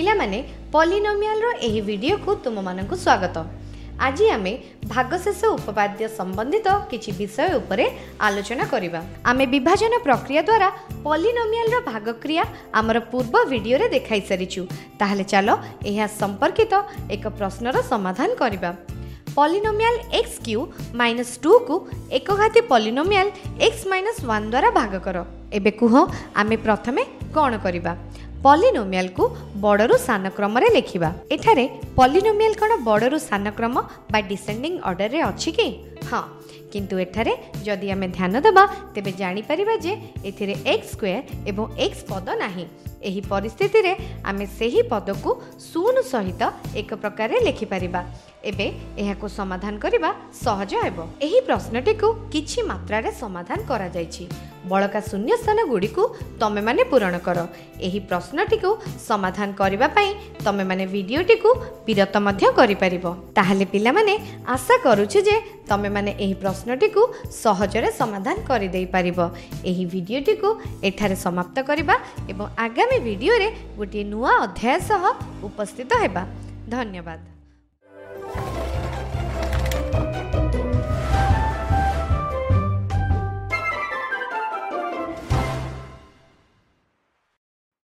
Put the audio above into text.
ପିଲାମାନେ ପଲିନୋମିଆଲର ଏହି ଭିଡ଼ିଓକୁ ତୁମମାନଙ୍କୁ ସ୍ୱାଗତ। ଆଜି ଆମେ ଭାଗଶେଷ ଉପପାଦ୍ୟ ସମ୍ବନ୍ଧିତ କିଛି ବିଷୟ ଉପରେ ଆଲୋଚନା କରିବା। ଆମେ ବିଭାଜନ ପ୍ରକ୍ରିୟା ଦ୍ୱାରା ପଲିନୋମିଆଲର ଭାଗକ୍ରିୟା ଆମର ପୂର୍ବ ଭିଡ଼ିଓରେ ଦେଖାଇ ସାରିଛୁ। ତାହେଲେ ଚାଲ ଏହା ସମ୍ପର୍କିତ ଏକ ପ୍ରଶ୍ନର ସମାଧାନ କରିବା। ପଲିନୋମିଆଲ ଏକ୍ସ କ୍ୟୁ ମାଇନସ୍ ଟୁକୁ ଏକଘାତୀ ପଲିନୋମିଆଲ ଏକ୍ସ ମାଇନସ୍ ୱାନ୍ ଦ୍ୱାରା ଭାଗ କର। ଏବେ କୁହ ଆମେ ପ୍ରଥମେ କ'ଣ କରିବା? ପଲିନୋମିଆଲକୁ ବଡ଼ରୁ ସାନ କ୍ରମରେ ଲେଖିବା। ଏଠାରେ ପଲିନୋମିଆଲ କ'ଣ ବଡ଼ରୁ ସାନ କ୍ରମ ବା ଡିସେଣ୍ଡିଂ ଅର୍ଡ଼ରରେ ଅଛି କି? ହଁ କିନ୍ତୁ ଏଠାରେ ଯଦି ଆମେ ଧ୍ୟାନ ଦେବା ତେବେ ଜାଣିପାରିବା ଯେ ଏଥିରେ ଏକ୍ସ ସ୍କୋୟାର ଏବଂ ଏକ୍ସ ପଦ ନାହିଁ। ଏହି ପରିସ୍ଥିତିରେ ଆମେ ସେହି ପଦକୁ ଶୂନ ସହିତ ଏକ ପ୍ରକାରରେ ଲେଖିପାରିବା। ଏବେ ଏହାକୁ ସମାଧାନ କରିବା ସହଜ ହେବ। ଏହି ପ୍ରଶ୍ନଟିକୁ କିଛି ମାତ୍ରାରେ ସମାଧାନ କରାଯାଇଛି। ବଳକା ଶୂନ୍ୟ ସ୍ଥାନ ଗୁଡ଼ିକୁ ତମେମାନେ ପୂରଣ କର। ଏହି ପ୍ରଶ୍ନଟିକୁ ସମାଧାନ କରିବା ପାଇଁ ତମେମାନେ ଭିଡ଼ିଓଟିକୁ ବିରତ ମଧ୍ୟ କରିପାରିବ। ତାହେଲେ ପିଲାମାନେ ଆଶା କରୁଛୁ ଯେ ତମେମାନେ ଏହି ପ୍ରଶ୍ନଟିକୁ ସହଜରେ ସମାଧାନ କରିଦେଇପାରିବ। ଏହି ଭିଡ଼ିଓଟିକୁ ଏଠାରେ ସମାପ୍ତ କରିବା ଏବଂ ଆଗାମୀ ଭିଡ଼ିଓରେ ଗୋଟିଏ ନୂଆ ଅଧ୍ୟାୟ ସହ ଉପସ୍ଥିତ ହେବା। ଧନ୍ୟବାଦ।